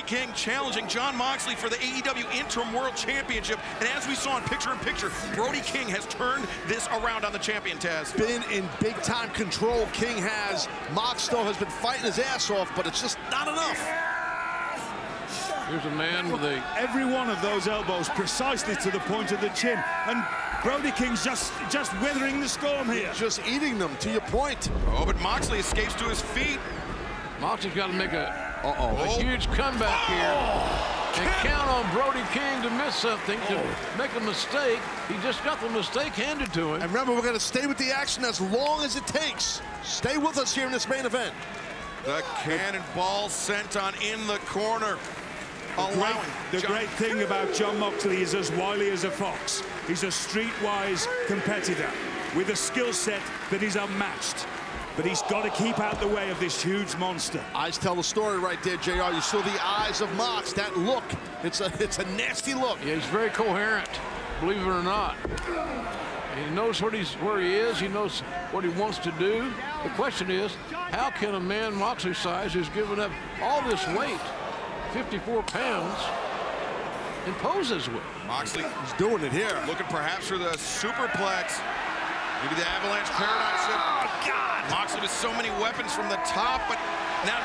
Brody King challenging Jon Moxley for the AEW Interim World Championship. And as we saw in picture-in-picture, Brody King has turned this around on the champion, Taz. Been in big-time control, King has. Mox, though, has been fighting his ass off, but it's just not enough. Here's a man with a... Every one of those elbows precisely to the point of the chin. And Brody King's just, just weathering the storm here. Just eating them, to your point. Oh, but Moxley escapes to his feet. Moxley's got to make a, uh -oh. a huge comeback oh. here. And count on Brody King to miss something, to oh. make a mistake. He just got the mistake handed to him. And remember, we're going to stay with the action as long as it takes. Stay with us here in this main event. The cannonball sent on in the corner. The, great, the great, thing about Jon Moxley is as wily as a fox. He's a streetwise competitor with a skill set that is unmatched. But he's got to keep out the way of this huge monster. Eyes tell the story right there, JR. You saw the eyes of Mox, that look. It's a, it's a nasty look. Yeah, he's very coherent, believe it or not. He knows what he's, where he is. He knows what he wants to do. The question is, how can a man Moxley size who's given up all this weight 54 pounds imposes with. Moxley is doing it here. Looking perhaps for the superplex. Maybe the avalanche paradigm shift. Oh, God. Moxley with so many weapons from the top, but now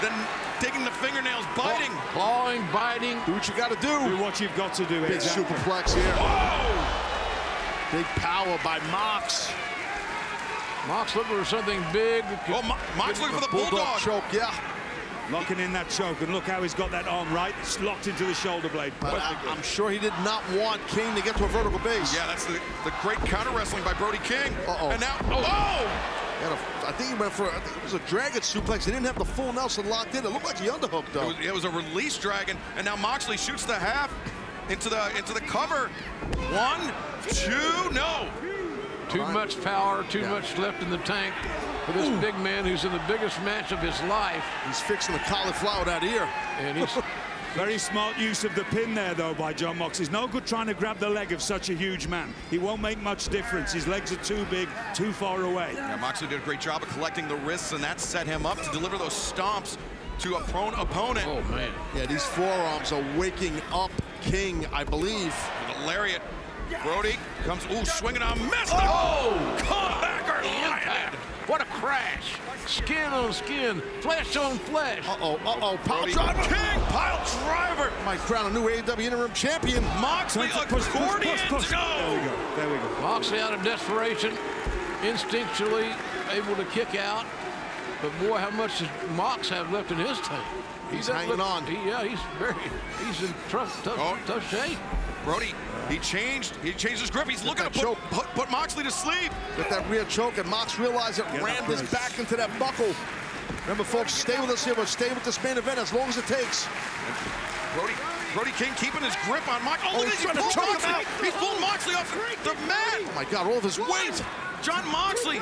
then digging the fingernails, biting. Clawing, biting. Do what you got to do. Do what you've got to do. Big exactly. superplex here. Whoa! Big power by Mox. Mox looking for something big. Oh, Mo Mox looking for the bulldog. bulldog choke, yeah. Locking in that choke, and look how he's got that arm right. It's locked into the shoulder blade. But I, am sure he did not want King to get to a vertical base. Yeah, that's the, the great counter wrestling by Brody King. Uh-oh. And now, oh! A, I think he went for, I think it was a dragon suplex. He didn't have the full Nelson locked in. It looked like he underhooked, though. It was, it was a release dragon, and now Moxley shoots the half into the into the cover. One, two, no. Too much power, too yeah. much left in the tank for this Ooh. big man who's in the biggest match of his life. He's fixing the cauliflower that ear. And he's very smart use of the pin there, though, by Jon Mox. It's no good trying to grab the leg of such a huge man. He won't make much difference. His legs are too big, too far away. Yeah, Moxley did a great job of collecting the wrists, and that set him up to deliver those stomps to a prone opponent. Oh, man. Yeah, these forearms are waking up King, I believe. The lariat. Brody comes, ooh, swinging on miss. Oh! Come back, or what a crash. Skin on skin, flesh on flesh. Uh-oh, uh-oh, pile driver. King, pile driver. Might crown a new AEW interim champion. Moxley, push, push. Push, push, There we go, there we go. Moxley out of desperation, instinctually able to kick out. But boy, how much does Mox have left in his tank? He's, he's hanging on. He, yeah, he's very, he's in tough, tough, oh. tough shape. Brody, he changed. He changed his grip. He's Get looking to put, put, put, Moxley to sleep. Get that rear choke, and Mox realized it, Get rammed his back into that buckle. Remember, folks, stay with us here, but stay with this main event as long as it takes. Brody, Brody King keeping his grip on Moxley. Oh, oh, look he's trying to choke Moxley. him out. He's pulling Moxley off the mat. Oh, my God, all of his weight. Jon Moxley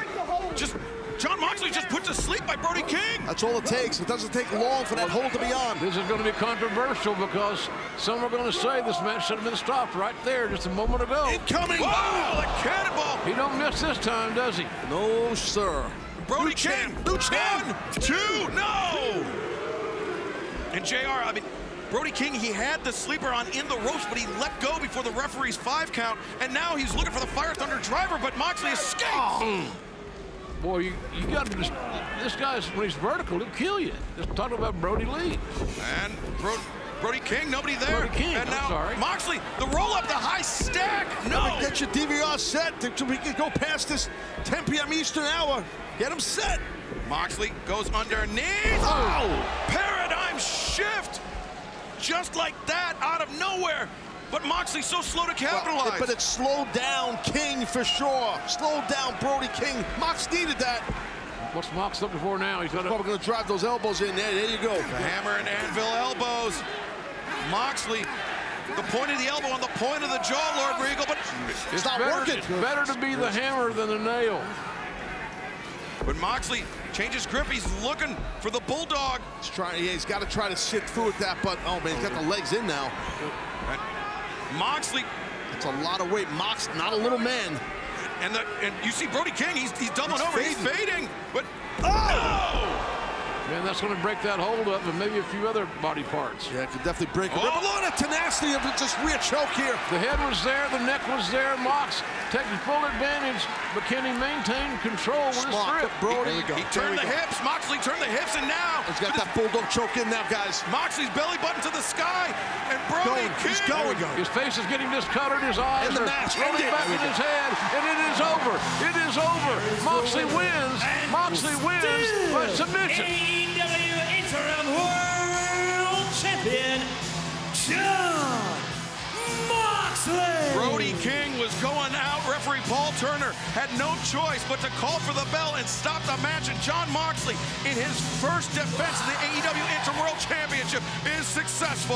just Jon Moxley just put to sleep by Brody King. That's all it takes. It doesn't take long for that hold to be on. This is going to be controversial because some are going to say this match should have been stopped right there just a moment ago. Incoming! Wow, the cannonball! He don't miss this time, does he? No, sir. Brody New King. New champ. One, two, no! And JR, I mean, Brody King, he had the sleeper on in the ropes, but he let go before the referee's five count, and now he's looking for the Fire Thunder driver, but Moxley escapes. Oh boy, you, you got to just, this guy's, when he's vertical, he'll kill you. Just talking about Brody Lee. And Bro, Brody King, nobody there. Brody King, and now I'm sorry. Moxley, the roll up, the high stack, no. Get your DVR set so we can go past this 10 p.m. Eastern hour. Get him set. Moxley goes underneath. Oh! Paradigm shift. Just like that, out of nowhere. But Moxley's so slow to capitalize. Well, but it slowed down King for sure. Slowed down Brody King. Mox needed that. What's Mox looking for now? He's, gonna... probably going to drive those elbows in there. There you go. The hammer and anvil elbows. Moxley, the point of the elbow on the point of the jaw, Lord Regal, but it's, it's not better, working. It's better to be the hammer than the nail. But Moxley changes grip. He's looking for the bulldog. He's trying. Yeah, he's got to try to sit through with that, but oh man, he's got the legs in now. Moxley. That's a lot of weight. Mox, not a little man. And the and you see Brody King, he's he's doubling it's over, fading. he's fading. But oh! Man, that's going to break that hold up and maybe a few other body parts. Yeah, it could definitely break it. Oh. Remember, look at that tenacity of it, just rear choke here. The head was there, the neck was there. Mox taking full advantage, but can he maintain control with his grip? Brody. There we go. He turned the go. hips. Moxley turned the hips, and now He's got that bulldog choke in now, guys. Moxley's belly button to the sky, and Brody Going. He's going. His face is getting discolored. His eyes and the are match. rolling back in his head, and it is over. It is over. Moxley wins. Moxley wins by submission. AEW Interim World Champion, Jon Moxley. Brody King was going out. Referee Paul Turner had no choice but to call for the bell and stop the match. And Jon Moxley, in his first defense of the AEW Interim World Championship, is successful.